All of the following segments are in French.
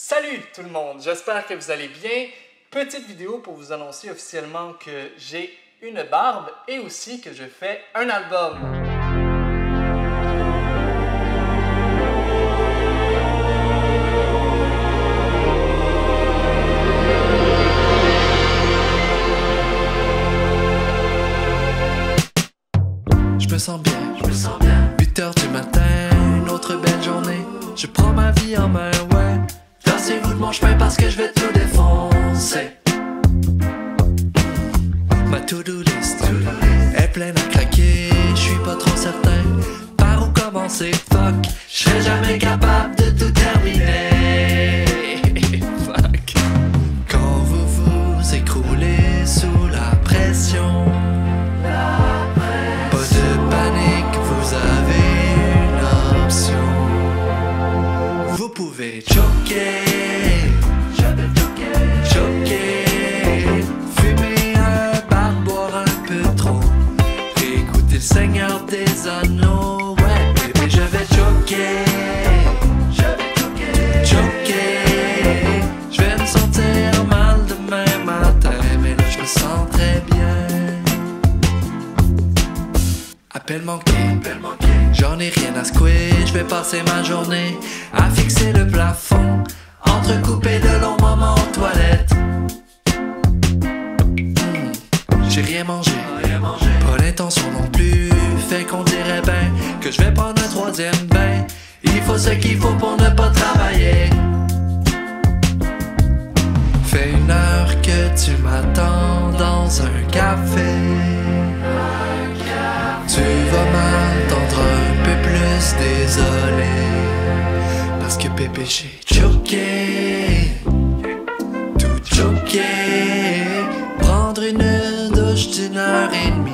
Salut tout le monde, j'espère que vous allez bien. Petite vidéo pour vous annoncer officiellement que j'ai une barbe et aussi que je fais un album. Je me sens bien, je me sens bien. 8 heures du matin, une autre belle journée. Je prends ma vie en main, de mon chemin parce que je vais tout défoncer. Ma to-do list est pleine à craquer. Je suis pas trop certain par où commencer. Fuck, je serai jamais capable de tout terminer. Fuck. Quand vous vous écroulez sous la pression. Pas de panique, vous avez une option. Vous pouvez choquer, Appel manqué, j'en ai rien à secouer. Je vais passer ma journée à fixer le plafond, entrecoupé de longs moments en toilette. Hmm, J'ai rien mangé, pas l'intention non plus. Fait qu'on dirait ben que je vais prendre un troisième bain. Il faut ce qu'il faut pour ne pas travailler. Fait une heure que tu m'attends désolé. Parce que bébé, j'ai choqué. Tout choqué. Prendre une douche d'une heure et demie.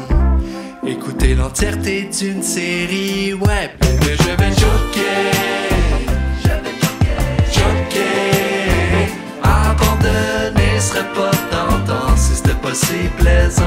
Écouter l'entièreté d'une série. Ouais, bébé, je vais. Choquer. Abandonner serait pas tentant si c'était pas si plaisant.